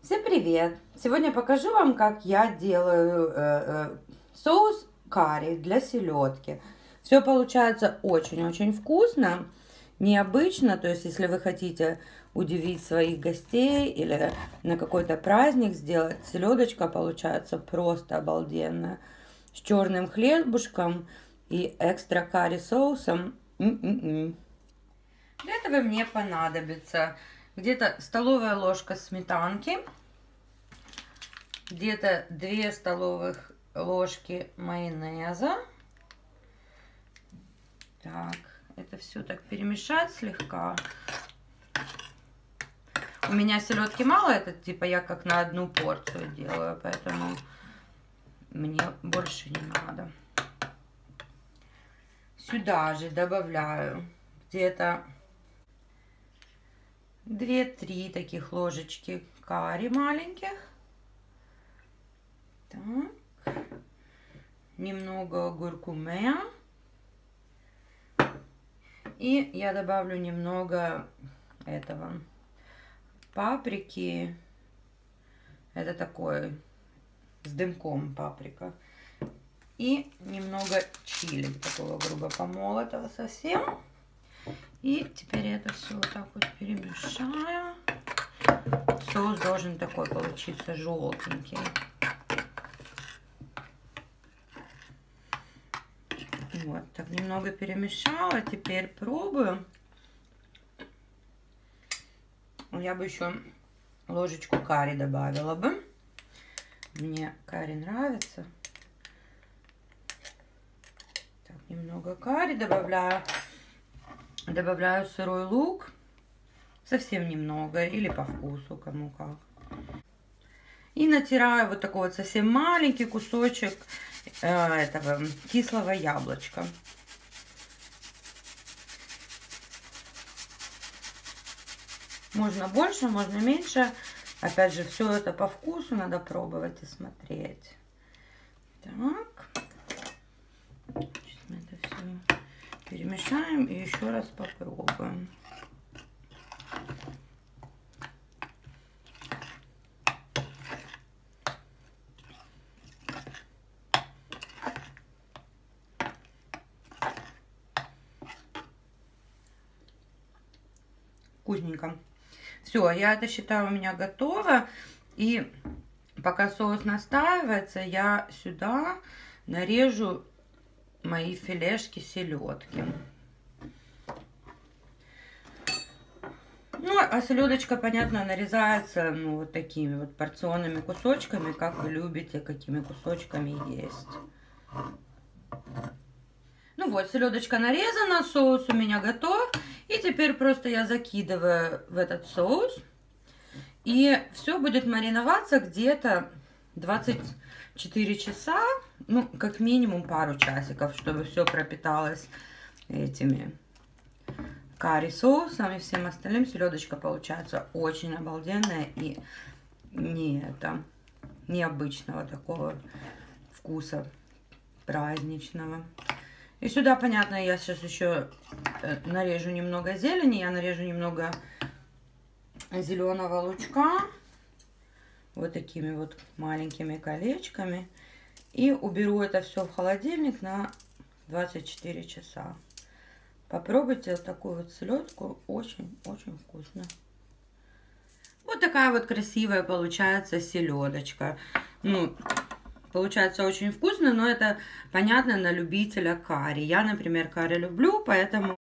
Всем привет! Сегодня покажу вам, как я делаю э, э, соус карри для селедки. Все получается очень-очень вкусно, необычно. То есть, если вы хотите удивить своих гостей или на какой-то праздник сделать, селедочка получается просто обалденная. С черным хлебушком и экстра карри соусом. М -м -м. Для этого мне понадобится где-то столовая ложка сметанки, где-то 2 столовых ложки майонеза. Так, это все так перемешать слегка. У меня селедки мало, это типа я как на одну порцию делаю, поэтому мне больше не надо. Сюда же добавляю где-то 2-3 таких ложечки карри маленьких. Так. Немного гуркумея. И я добавлю немного этого паприки. Это такой с дымком паприка. И немного чили, такого грубо помолотого совсем. И теперь это все вот так вот перемешаю. Соус должен такой получиться желтенький. Вот, так немного перемешала. Теперь пробую. Я бы еще ложечку карри добавила бы. Мне карри нравится. Так, немного карри добавляю. Добавляю сырой лук. Совсем немного. Или по вкусу, кому как. И натираю вот такой вот совсем маленький кусочек э, этого кислого яблочка. Можно больше, можно меньше. Опять же, все это по вкусу надо пробовать и смотреть. Так. Сейчас мы это все Перемешаем и еще раз попробуем. Вкусненько. Все, я это считаю у меня готово. И пока соус настаивается, я сюда нарежу мои филешки селедки. Ну, а селедочка, понятно, нарезается ну, вот такими вот порционными кусочками, как вы любите, какими кусочками есть. Ну вот, селедочка нарезана, соус у меня готов. И теперь просто я закидываю в этот соус. И все будет мариноваться где-то 24 часа ну, как минимум пару часиков, чтобы все пропиталось этими карри и всем остальным. Селедочка получается очень обалденная и не это, необычного такого вкуса праздничного. И сюда, понятно, я сейчас еще э, нарежу немного зелени, я нарежу немного зеленого лучка вот такими вот маленькими колечками. И уберу это все в холодильник на 24 часа. Попробуйте вот такую вот селедку. Очень-очень вкусно. Вот такая вот красивая получается селедочка. Ну, получается очень вкусно, но это понятно на любителя карри. Я, например, карри люблю, поэтому